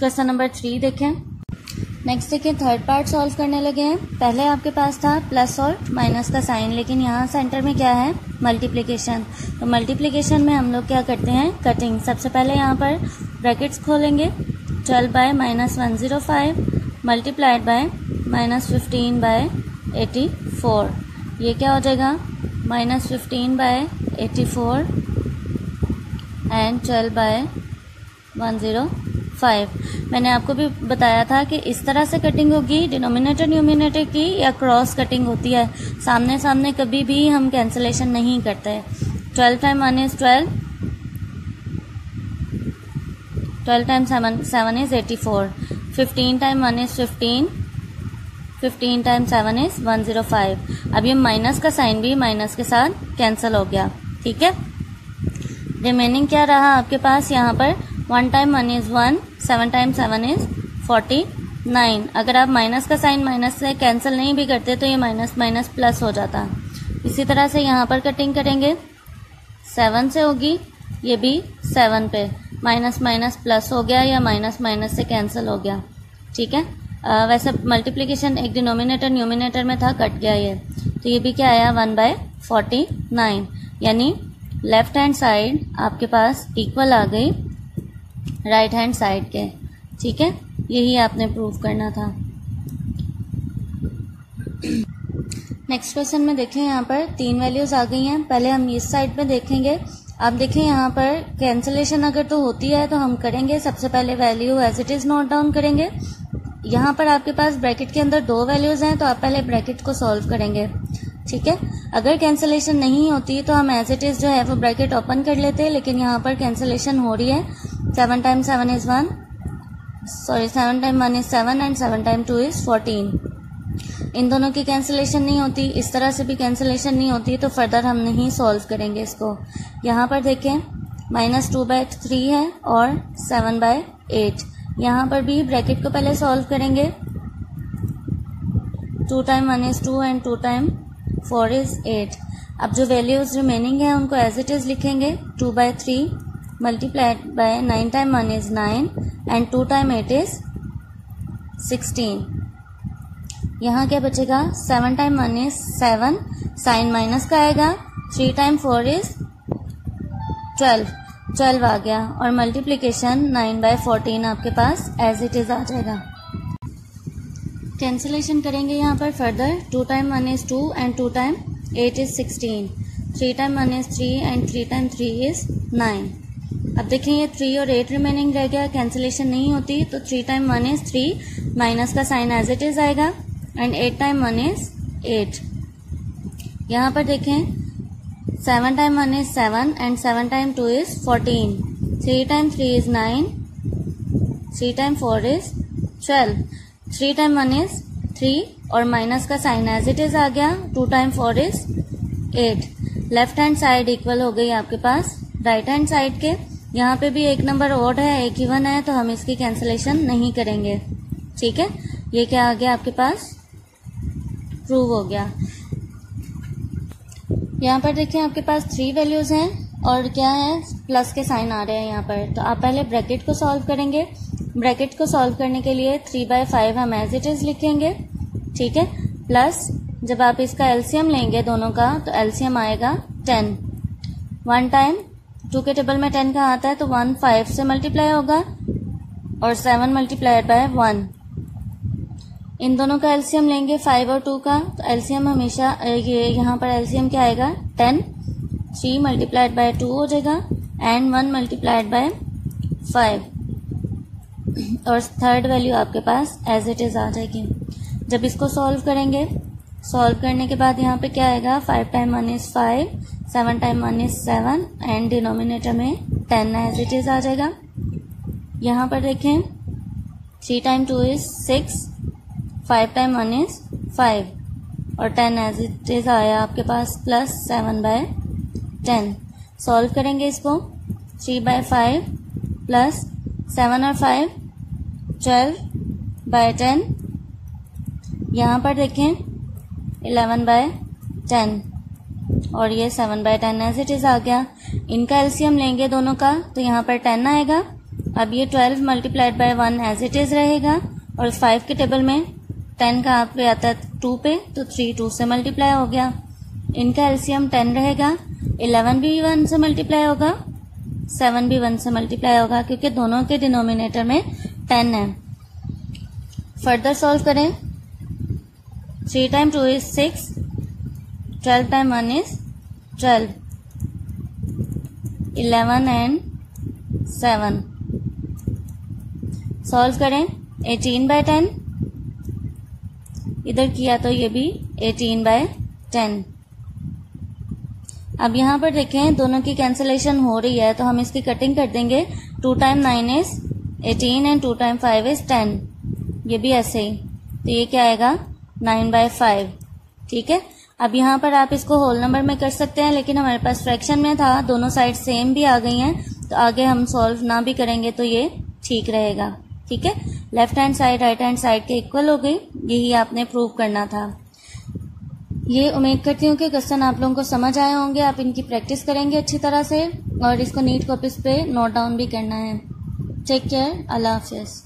Question number three देखें। Next देखिए third part solve करने लगे हैं। पहले आपके पास था प्लस और माइनस का साइन लेकिन यहाँ सेंटर में क्या है? मल्टीप्लिकेशन तो मल्टीप्लिकेशन में हम लोग क्या करते हैं? कटिंग सबसे पहले यहाँ पर ब्रैकेट्स खोलेंगे। Twelve by minus one zero five multiplied by minus fifteen by eighty four ये क्या हो जाएगा? Minus fifteen by eighty four and twelve by one zero five मैंने आपको भी बताया था कि इस तरह से कटिंग होगी डिनोमिनेटर न्यूमिनेटर की या क्रॉस कटिंग होती है। सामने सामने कभी भी हम कैंसिलेशन नहीं करते। Twelve time is twelve twelve time seven seven is eighty four fifteen time one is fifteen fifteen time seven is one zero five अब ये माइनस का साइन भी माइनस के साथ कैंसिल हो गया। ठीक है? रिमेनिंग क्या रहा आपके पास यहाँ पर? One time one is one seven time seven is forty nine अगर आप माइनस का साइन माइनस से कैंसिल नहीं भी करते तो ये माइनस माइनस प्लस हो जाता। इसी तरह से यहाँ पर कटिंग करेंगे। सेवन से होगी ये भी सेवन पे। माइनस माइनस प्लस हो गया या माइनस माइनस से कैंसिल हो गया। ठीक है? आ, वैसे मल्टीप्लिकेशन एक डिनोमिनेटर न्यूमिनेटर में था कट गया ये। तो ये भी क्या आया? वन बाय फोर्टी नाइन यानी लेफ़्ट हैंड साइड आपके पास इक्वल आ गई। राइट हैंड साइड के। ठीक है? यही आपने प्रूव करना था। नेक्स्ट क्वेश्चन में देखें यहाँ पर तीन वैल्यूज़ आ गई हैं। पहले हम इस साइड पे देखेंगे। आप देखें यहाँ पर कैंसिलेशन अगर तो होती है तो हम करेंगे। सबसे पहले value as it is note down करेंगे। यहाँ पर आपके पास ब्रैकेट के अंदर दो वैल्यूज़ हैं तो आप पहले ब्रैकेट को सॉल्व करेंगे। ठीक है? अगर कैंसिलेशन नहीं होती तो हम एज इट इज़ जो है वो ब्रैकेट ओपन कर लेते हैं लेकिन यहाँ पर कैंसिलेशन हो रही है। Seven time seven is one sorry seven time one is seven and seven time two is fourteen इन दोनों की कैंसिलेशन नहीं होती, इस तरह से भी कैंसिलेशन नहीं होती तो फर्दर हम नहीं सॉल्व करेंगे इसको। यहाँ पर देखें माइनस टू बाय थ्री है और सेवन बाय एट यहाँ पर भी ब्रैकेट को पहले सॉल्व करेंगे। Two time one is two and two time four is eight अब जो वैल्यूज़ रिमेनिंग है, उनको एज इट इज़ लिखेंगे two by three multiplied by nine time one is nine and two time eight is sixteen यहाँ क्या बचेगा? Seven time one is seven sign minus का आएगा। Three time four is twelve twelve आ गया और multiplication nine by fourteen आपके पास as it is आ जाएगा। कैंसिलेशन करेंगे यहाँ पर further two time one is two and two time eight is sixteen three time one is three and three time three is nine अब देखें, ये थ्री और एट रिमेनिंग रह गया कैंसिलेशन नहीं होती तो three time one is three minus का साइन एज इट इज़ आएगा and eight time one is eight यहाँ पर देखें seven time one is seven and seven time two is fourteen three time three is nine three time four is twelve three time one is three और minus का sign as it is आ गया two time four is eight left hand side equal हो गई आपके पास right hand side के यहाँ पे भी एक नंबर ओड है, एक इवन है तो हम इसकी कैंसिलेशन नहीं करेंगे। ठीक है? ये क्या आ गया आपके पास? प्रूव हो गया। यहाँ पर देखिए आपके पास थ्री वैल्यूज़ हैं और क्या है? प्लस के साइन आ रहे हैं यहाँ पर। तो आप पहले ब्रैकेट को सॉल्व करेंगे। ब्रैकेट को सॉल्व करने के लिए थ्री बाय फाइव हम एज इट इज़ लिखेंगे। ठीक है? प्लस जब आप इसका एलसीएम लेंगे दोनों का तो एलसीएम आएगा टेन वन टाइम टू के टेबल में टेन का आता है तो वन फाइव से मल्टीप्लाई होगा और सेवन मल्टीप्लाइड बाय वन। इन दोनों का एलसीएम लेंगे फाइव और टू का तो एलसीएम हमेशा ये यहाँ पर एलसीएम क्या आएगा? Ten. Three multiplied by two हो जाएगा, and one multiplied by five. और थर्ड वैल्यू आपके पास एज इट इज़ आ जाएगी। जब इसको सॉल्व करेंगे, सॉल्व करने के बाद यहाँ पे क्या आएगा? Five time one is five seven time one is seven and denominator में टेन एज इट इज़ आ जाएगा। यहाँ पर देखें three time two is six five time one is five और टेन एज इट इज़ आया आपके पास plus seven by ten solve करेंगे इसको। Three by five plus seven और फाइव ट्वेल्व बाय टेन यहाँ पर देखें इलेवन बाय टेन और ये seven by ten as it is आ गया। इनका एलसीएम लेंगे दोनों का तो यहाँ पर टेन आएगा। अब ये twelve multiplied by one as it is रहेगा, और फाइव के टेबल में टेन का आप पे आता है टू पे तो थ्री टू से मल्टीप्लाई हो गया। इनका एलसीएम टेन रहेगा इलेवन भी वन से मल्टीप्लाई होगा सेवन भी वन से मल्टीप्लाई होगा, क्योंकि दोनों के डिनोमिनेटर में टेन है। फर्दर सॉल्व करें। Three time two is six twelve time one is twelve. Eleven and seven. Solve करें। Eighteen by ten. इधर किया तो ये भी एटीन बाय टेन। अब यहाँ पर देखें, दोनों की कैंसिलेशन हो रही है तो हम इसकी कटिंग कर देंगे। Two time nine is eighteen and two time five is ten ये भी ऐसे ही। तो ये क्या आएगा? नाइन बाय फाइव ठीक है? अब यहाँ पर आप इसको होल नंबर में कर सकते हैं, लेकिन हमारे पास फ्रैक्शन में था, दोनों साइड सेम भी आ गई हैं तो आगे हम सॉल्व ना भी करेंगे तो ये ठीक रहेगा, ठीक है? Left hand side right hand side के इक्वल हो गई, यही आपने प्रूव करना था। ये उम्मीद करती हूँ कि क्वेश्चन आप लोगों को समझ आए होंगे, आप इनकी प्रैक्टिस करेंगे अच्छी तरह से, और इसको नीट कॉपीज पे नोट डाउन भी करना है। टेक केयर अल्लाह हाफिज़